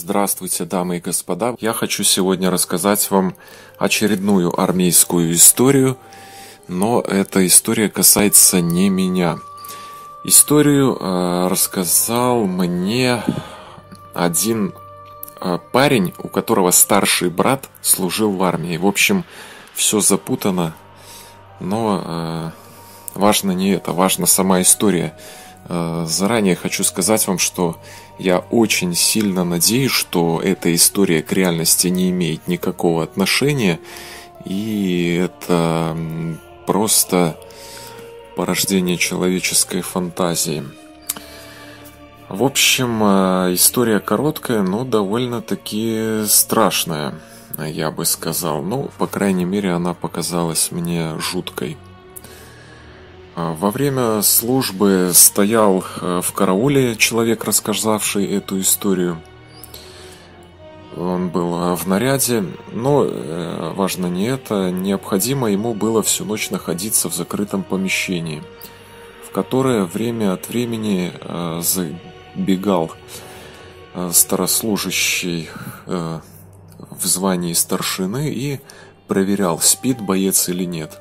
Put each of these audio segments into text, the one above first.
Здравствуйте, дамы и господа. Я хочу сегодня рассказать вам очередную армейскую историю, но эта история касается не меня. Историю э, рассказал мне один э, парень, у которого старший брат служил в армии. В общем, все запутано, но э, важно не это, важна сама история. Э, заранее хочу сказать вам, что я очень сильно надеюсь, что эта история к реальности не имеет никакого отношения, и это просто порождение человеческой фантазии. В общем, э, история короткая, но довольно-таки страшная, я бы сказал. Ну, по крайней мере, она показалась мне жуткой. А, во время службы стоял э, в карауле человек, рассказавший эту историю. Он был э, в наряде, но э, важно не это, необходимо ему было всю ночь находиться в закрытом помещении, в которое время от времени забегал старослужащий в звании старшины и проверял, спит боец или нет.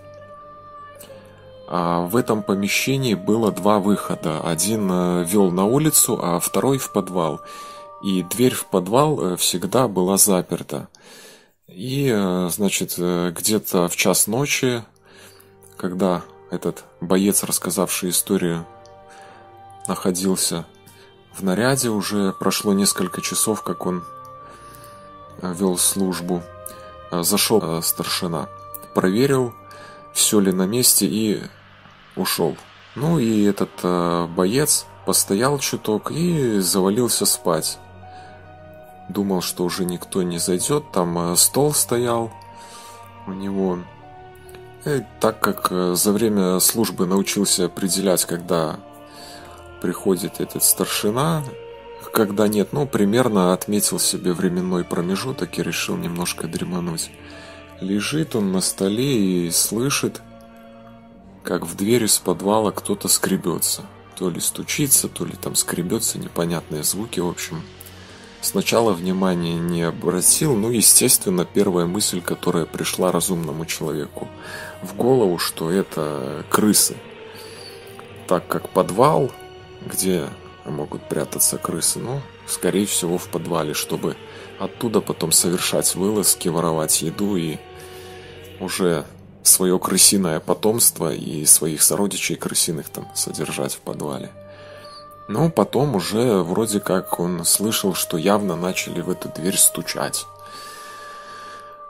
А в этом помещении было два выхода. Один э, вел на улицу, а второй в подвал. И дверь в подвал э, всегда была заперта. И, э, значит, где-то в час ночи, когда этот боец, рассказавший историю, находился в наряде, уже прошло несколько часов, как он вел службу, зашел старшина, проверил, все ли на месте и ушел. Ну и этот э, боец постоял чуток и завалился спать. Думал, что уже никто не зайдет, там э, стол стоял у него. И так как э, за время службы научился определять, когда приходит этот старшина, когда нет, ну, примерно отметил себе временной промежуток и решил немножко дремануть. Лежит он на столе и слышит, как в дверь из подвала кто-то скребется. То ли стучится, то ли там скребется, непонятные звуки, в общем. Сначала внимания не обратил, ну, естественно, первая мысль, которая пришла разумному человеку в голову, что это крысы. Так как подвал, где могут прятаться крысы, ну, скорее всего, в подвале, чтобы оттуда потом совершать вылазки, воровать еду и уже свое крысиное потомство и своих сородичей крысиных там содержать в подвале. Но потом уже вроде как он слышал, что явно начали в эту дверь стучать.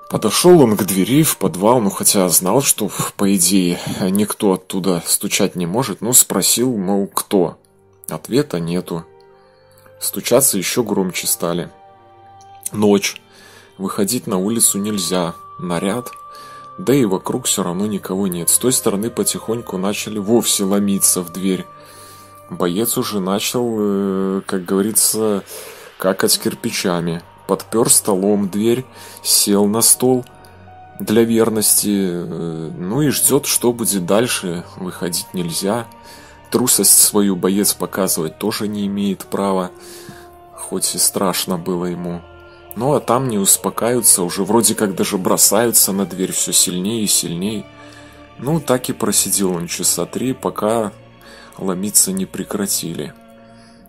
Подошел он к двери в подвал, ну хотя знал, что, по идее, никто оттуда стучать не может, но спросил, мол, кто. Ответа нету. Стучаться еще громче стали. Ночь. Выходить на улицу нельзя. Наряд – да и вокруг все равно никого нет. С той стороны потихоньку начали вовсе ломиться в дверь. Боец уже начал, э, как говорится, какать кирпичами. Подпер столом дверь, сел на стол для верности, э, ну и ждет, что будет дальше. Выходить нельзя. Трусость свою боец показывать тоже не имеет права, хоть и страшно было ему. Ну а там не успокаиваются, уже вроде как даже бросаются на дверь все сильнее и сильнее. Ну, так и просидел он часа три, пока ломиться не прекратили.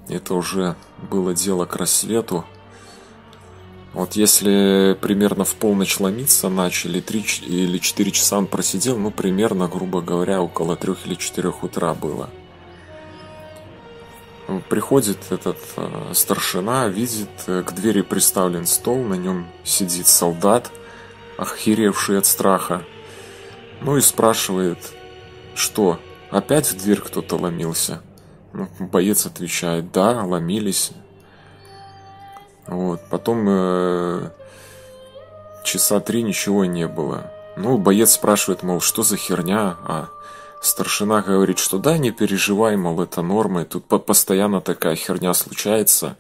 Это уже было дело к рассвету. Вот если примерно в полночь ломиться начали, 3 или 4 часа он просидел, ну, примерно, грубо говоря, около 3 или 4 утра было. Приходит этот э, старшина, видит, э, к двери приставлен стол, на нем сидит солдат, охеревший от страха. Ну и спрашивает, что, опять в дверь кто-то ломился? Ну, боец отвечает, да, ломились. Вот, потом э, часа три ничего не было. Ну, боец спрашивает, мол, что за херня, а Старшина говорит, что да, не переживай, мол, это норма, тут постоянно такая херня случается.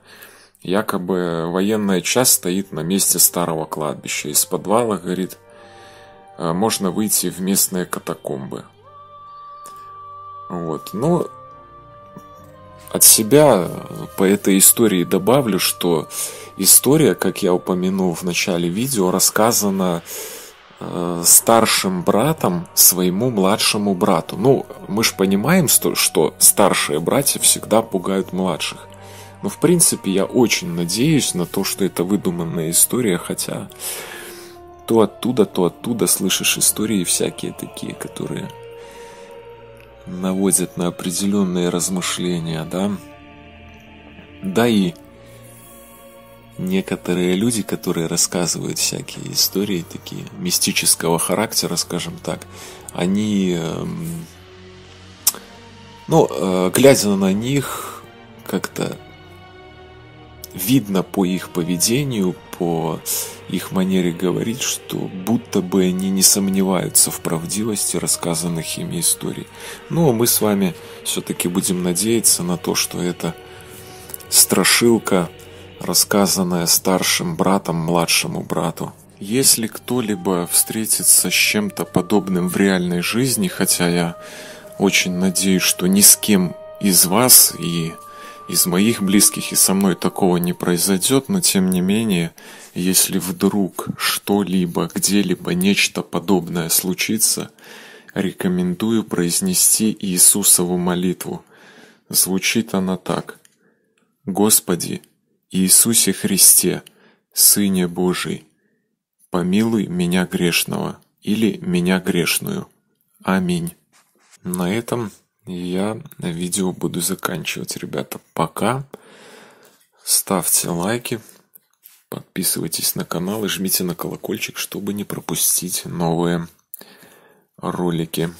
Якобы военная часть стоит на месте старого кладбища. Из подвала, говорит, «А, можно выйти в местные катакомбы. Вот, но от себя по этой истории добавлю, что история, как я упомянул в начале видео, рассказана э, старшим братом своему младшему брату. Ну, мы же понимаем, что, что старшие братья всегда пугают младших. Но, в принципе, я очень надеюсь на то, что это выдуманная история, хотя то оттуда, то оттуда слышишь истории всякие такие, которые наводят на определенные размышления, да. Да и некоторые люди, которые рассказывают всякие истории такие мистического характера, скажем так, они, эм, ну, э, глядя на них, как-то видно по их поведению, по их манере говорить, что будто бы они не сомневаются в правдивости рассказанных ими историй. Но мы с вами все-таки будем надеяться на то, что это страшилка, рассказанная старшим братом младшему брату. Если кто-либо встретится с чем-то подобным в реальной жизни, хотя я очень надеюсь, что ни с кем из вас и из моих близких и со мной такого не произойдет, но тем не менее, если вдруг что-либо, где-либо нечто подобное случится, рекомендую произнести Иисусову молитву. Звучит она так. Господи, Иисусе Христе, Сыне Божий, помилуй меня грешного или меня грешную. Аминь. На этом я видео буду заканчивать, ребята. Пока. Ставьте лайки, подписывайтесь на канал и жмите на колокольчик, чтобы не пропустить новые ролики.